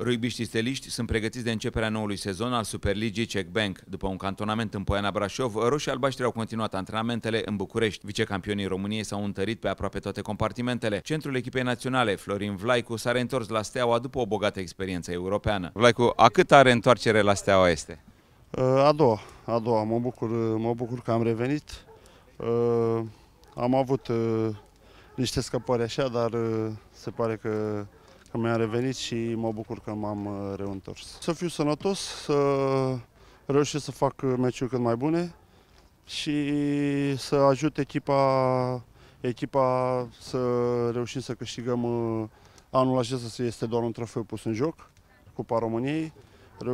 Rugbiștii steliști sunt pregătiți de începerea noului sezon al Superligii Czech Bank. După un cantonament în Poiana Brașov, roșii albaștri au continuat antrenamentele în București. Vicecampionii României s-au întărit pe aproape toate compartimentele. Centrul echipei naționale, Florin Vlaicu, s-a reîntors la Steaua după o bogată experiență europeană. Vlaicu, a cât are întoarcere la Steaua este? A doua, a doua. Mă bucur, mă bucur că am revenit. Am avut niște scăpări așa, dar se pare că că mi-am revenit și mă bucur că m-am uh, reîntors. Să fiu sănătos, să reușesc să fac meciuri cât mai bune și să ajut echipa, echipa să reușim să câștigăm uh, anul acesta este doar un trofeu pus în joc, Cupa României,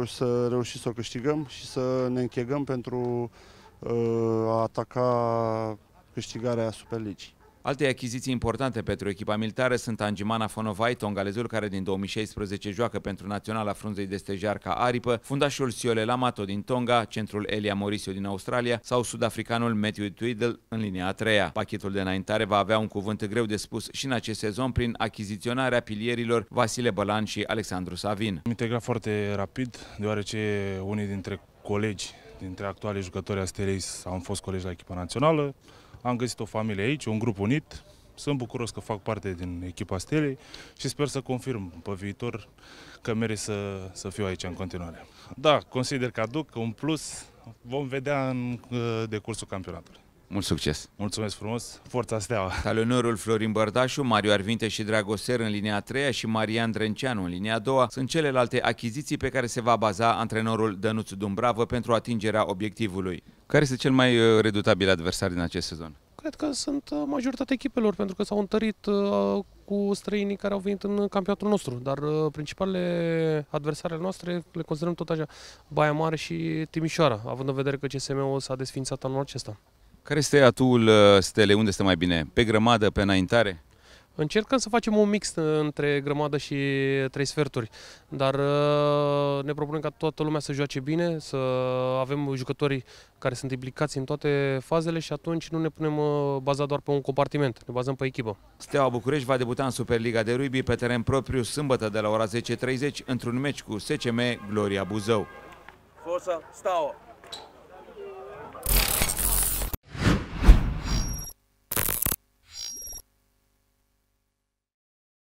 să reușim să o câștigăm și să ne închegăm pentru uh, a ataca câștigarea Superligii. Alte achiziții importante pentru echipa militară sunt Angimana Fonovai, tongalezul care din 2016 joacă pentru Naționala Frunzei de Stejar ca aripă, fundașul Siole Lamato din Tonga, centrul Elia Mauricio din Australia sau sudafricanul Matthew Tweedle în linia a treia. Pachetul de înaintare va avea un cuvânt greu de spus și în acest sezon prin achiziționarea pilierilor Vasile Bălan și Alexandru Savin. Am integrat foarte rapid, deoarece unii dintre colegi, dintre actualii jucători a Stelei au fost colegi la echipa națională, am găsit o familie aici, un grup unit. Sunt bucuros că fac parte din echipa Stelei și sper să confirm pe viitor că mere să, să fiu aici în continuare. Da, consider că aduc un plus. Vom vedea în uh, decursul campionatului. Mult succes! Mulțumesc frumos! Forța Steaua! Talionorul Florin Bărdașu, Mario Arvinte și Dragoser în linia a treia și Marian Drenceanu în linia a doua sunt celelalte achiziții pe care se va baza antrenorul Dănuț Dumbravă pentru atingerea obiectivului. Care este cel mai uh, redutabil adversar din acest sezon? Cred că sunt uh, majoritatea echipelor, pentru că s-au întărit uh, cu străinii care au venit în campionatul nostru, dar principalele adversare noastre le considerăm tot așa, Baia Mare și Timișoara, având în vedere că CSM-ul s-a desfințat anul acesta. Care este atul Stele? Unde este mai bine? Pe grămadă, pe înaintare? Încercăm să facem un mix între grămadă și trei sferturi, dar uh, ne propunem ca toată lumea să joace bine, să avem jucătorii care sunt implicați în toate fazele și atunci nu ne punem uh, bazat doar pe un compartiment, ne bazăm pe echipă. Steaua București va debuta în Superliga de Rugby pe teren propriu sâmbătă de la ora 10.30 într-un meci cu SCM Gloria Buzău. Forța Steaua!